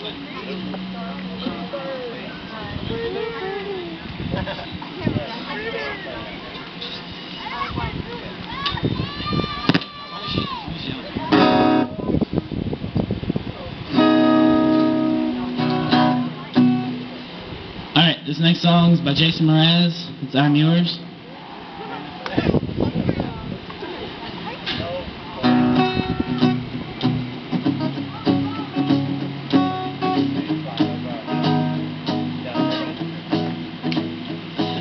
Alright, this next song is by Jason Mraz. It's I'm Yours.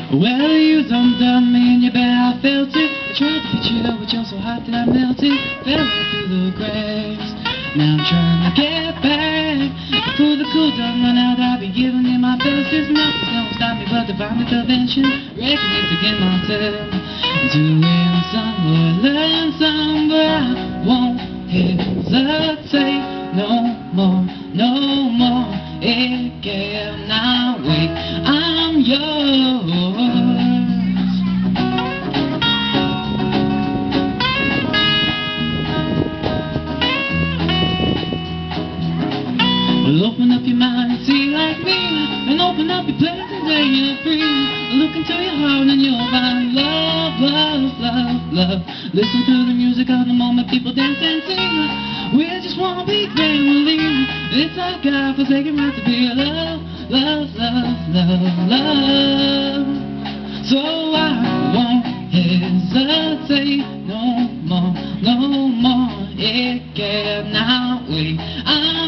Well, you on me and you bet I felt it. I tried to hit you but you're so hot that I melted. Fell right through the cracks. Now I'm trying to get back. Before the cool done run out, I'll be giving you my best. There's nothing gonna stop me but divine intervention. Reckoning to get myself doing some learn some, but I won't hesitate no more, no more. It cannot wait. See like me, and open up your place and day you're free. Look into your heart and you'll find love, love, love, love. Listen to the music of the moment, people dance and sing. We just wanna be family. It's our God-forsaken right to be love, love, love, love, love. So I won't hesitate no more, no more. It cannot wait.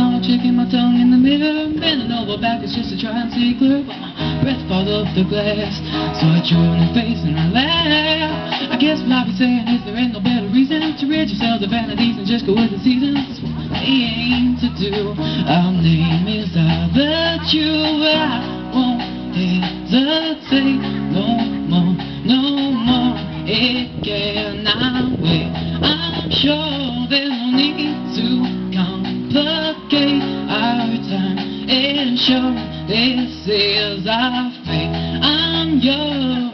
long checking my tongue in the mirror. Bending over backwards just to try and see clear. But my breath falls off the glass. So I drew in the face and I laugh. I guess what I'll be saying is there ain't no better reason to rid yourselves of vanities and just go with the seasons. They aim to do. Our name is you but I won't hesitate no more, no more. It cannot wait. I'm sure there's our time. And sure this is our fate. I'm yours.